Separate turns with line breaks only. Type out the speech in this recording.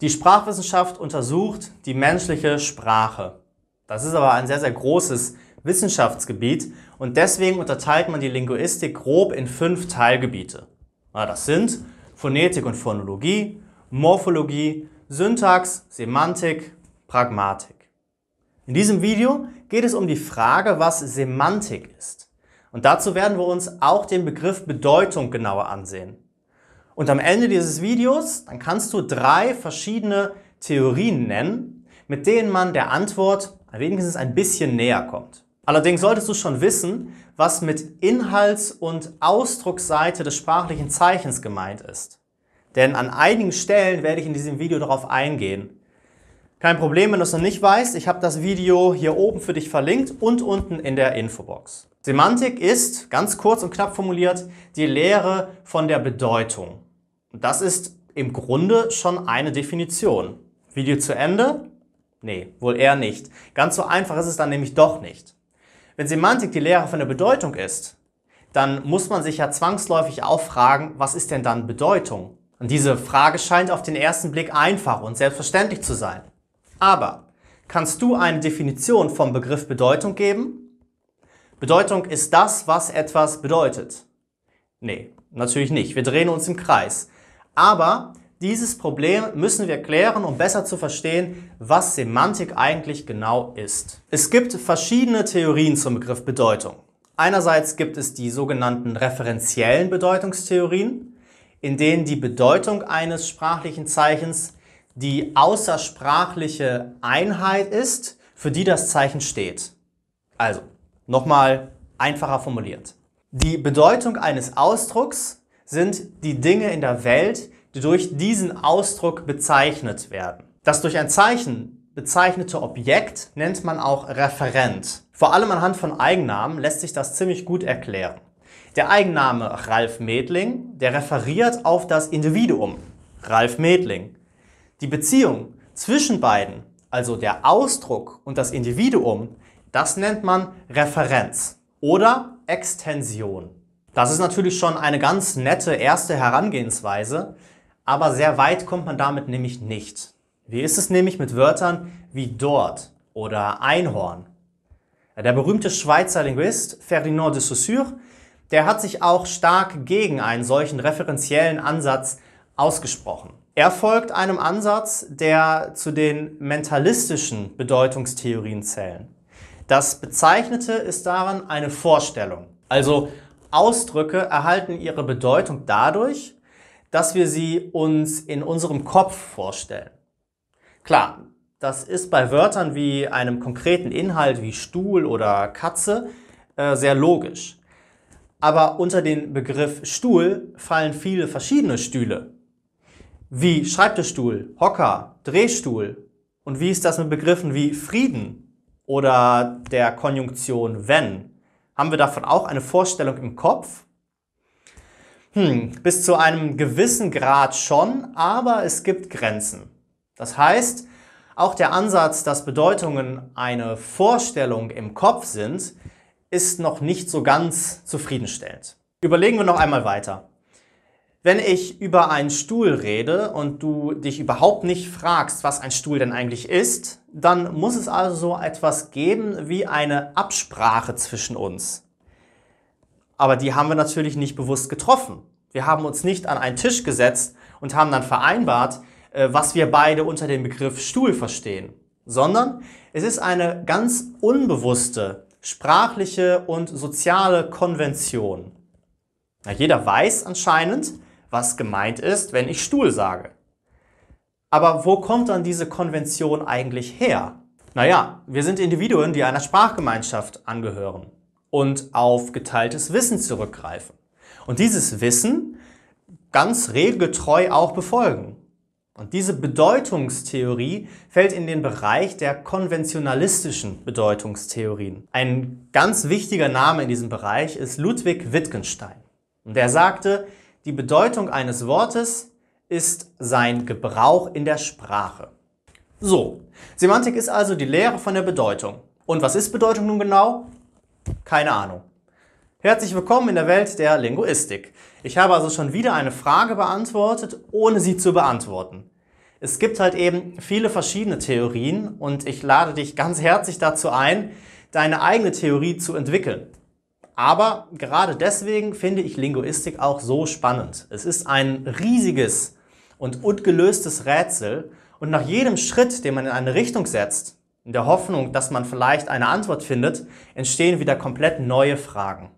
Die Sprachwissenschaft untersucht die menschliche Sprache. Das ist aber ein sehr, sehr großes Wissenschaftsgebiet und deswegen unterteilt man die Linguistik grob in fünf Teilgebiete. Das sind Phonetik und Phonologie, Morphologie, Syntax, Semantik, Pragmatik. In diesem Video geht es um die Frage, was Semantik ist. Und dazu werden wir uns auch den Begriff Bedeutung genauer ansehen. Und am Ende dieses Videos, dann kannst du drei verschiedene Theorien nennen, mit denen man der Antwort wenigstens ein bisschen näher kommt. Allerdings solltest du schon wissen, was mit Inhalts- und Ausdrucksseite des sprachlichen Zeichens gemeint ist. Denn an einigen Stellen werde ich in diesem Video darauf eingehen. Kein Problem, wenn du es noch nicht weißt, ich habe das Video hier oben für dich verlinkt und unten in der Infobox. Semantik ist, ganz kurz und knapp formuliert, die Lehre von der Bedeutung. Das ist im Grunde schon eine Definition. Video zu Ende? Nee, wohl eher nicht. Ganz so einfach ist es dann nämlich doch nicht. Wenn Semantik die Lehre von der Bedeutung ist, dann muss man sich ja zwangsläufig auch fragen, was ist denn dann Bedeutung? Und diese Frage scheint auf den ersten Blick einfach und selbstverständlich zu sein. Aber kannst du eine Definition vom Begriff Bedeutung geben? Bedeutung ist das, was etwas bedeutet. Nee, natürlich nicht. Wir drehen uns im Kreis. Aber dieses Problem müssen wir klären, um besser zu verstehen, was Semantik eigentlich genau ist. Es gibt verschiedene Theorien zum Begriff Bedeutung. Einerseits gibt es die sogenannten referenziellen Bedeutungstheorien, in denen die Bedeutung eines sprachlichen Zeichens die außersprachliche Einheit ist, für die das Zeichen steht. Also, nochmal einfacher formuliert. Die Bedeutung eines Ausdrucks sind die Dinge in der Welt, die durch diesen Ausdruck bezeichnet werden. Das durch ein Zeichen bezeichnete Objekt nennt man auch Referent. Vor allem anhand von Eigennamen lässt sich das ziemlich gut erklären. Der Eigenname Ralf Medling, der referiert auf das Individuum, Ralf Medling. Die Beziehung zwischen beiden, also der Ausdruck und das Individuum, das nennt man Referenz oder Extension. Das ist natürlich schon eine ganz nette erste Herangehensweise, aber sehr weit kommt man damit nämlich nicht. Wie ist es nämlich mit Wörtern wie dort oder Einhorn? Der berühmte Schweizer Linguist Ferdinand de Saussure, der hat sich auch stark gegen einen solchen referenziellen Ansatz ausgesprochen. Er folgt einem Ansatz, der zu den mentalistischen Bedeutungstheorien zählen. Das Bezeichnete ist daran eine Vorstellung, also Ausdrücke erhalten ihre Bedeutung dadurch, dass wir sie uns in unserem Kopf vorstellen. Klar, das ist bei Wörtern wie einem konkreten Inhalt wie Stuhl oder Katze äh, sehr logisch. Aber unter den Begriff Stuhl fallen viele verschiedene Stühle. Wie Schreibtischstuhl, Hocker, Drehstuhl. Und wie ist das mit Begriffen wie Frieden oder der Konjunktion wenn? Haben wir davon auch eine Vorstellung im Kopf? Hm, bis zu einem gewissen Grad schon, aber es gibt Grenzen. Das heißt, auch der Ansatz, dass Bedeutungen eine Vorstellung im Kopf sind, ist noch nicht so ganz zufriedenstellend. Überlegen wir noch einmal weiter. Wenn ich über einen Stuhl rede und du dich überhaupt nicht fragst, was ein Stuhl denn eigentlich ist, dann muss es also so etwas geben wie eine Absprache zwischen uns. Aber die haben wir natürlich nicht bewusst getroffen. Wir haben uns nicht an einen Tisch gesetzt und haben dann vereinbart, äh, was wir beide unter dem Begriff Stuhl verstehen, sondern es ist eine ganz unbewusste sprachliche und soziale Konvention. Na, jeder weiß anscheinend, was gemeint ist, wenn ich Stuhl sage. Aber wo kommt dann diese Konvention eigentlich her? Naja, wir sind Individuen, die einer Sprachgemeinschaft angehören und auf geteiltes Wissen zurückgreifen. Und dieses Wissen ganz regelgetreu auch befolgen. Und diese Bedeutungstheorie fällt in den Bereich der konventionalistischen Bedeutungstheorien. Ein ganz wichtiger Name in diesem Bereich ist Ludwig Wittgenstein. Und der sagte, die Bedeutung eines Wortes ist sein Gebrauch in der Sprache. So, Semantik ist also die Lehre von der Bedeutung. Und was ist Bedeutung nun genau? Keine Ahnung. Herzlich willkommen in der Welt der Linguistik. Ich habe also schon wieder eine Frage beantwortet, ohne sie zu beantworten. Es gibt halt eben viele verschiedene Theorien und ich lade dich ganz herzlich dazu ein, deine eigene Theorie zu entwickeln. Aber gerade deswegen finde ich Linguistik auch so spannend. Es ist ein riesiges und ungelöstes Rätsel und nach jedem Schritt, den man in eine Richtung setzt, in der Hoffnung, dass man vielleicht eine Antwort findet, entstehen wieder komplett neue Fragen.